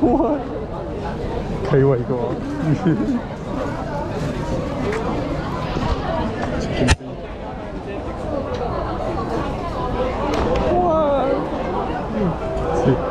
뭐? 대화 이거.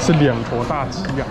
是两头大鸡啊！